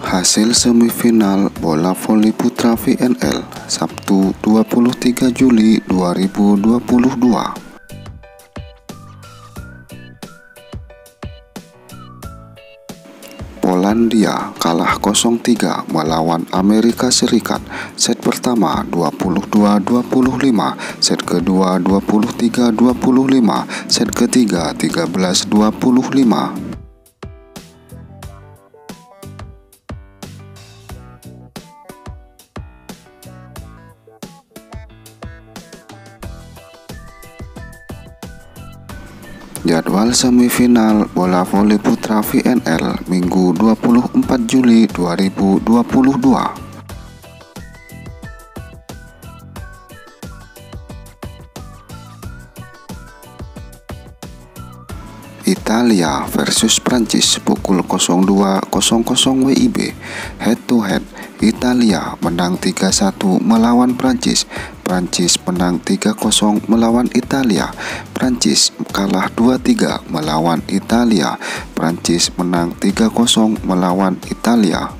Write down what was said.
Hasil semifinal bola voli putra VNL Sabtu 23 Juli 2022 Polandia kalah 0-3 melawan Amerika Serikat. Set pertama 22-25 set kedua 23-25 set ketiga 13-25 Jadwal semifinal bola voli putra VNL Minggu 24 Juli 2022 Italia versus Prancis pukul 02.00 WIB head to head Italia menang 3-1 melawan Prancis Prancis menang 3-0 melawan Italia. Prancis kalah 2-3 melawan Italia. Prancis menang 3-0 melawan Italia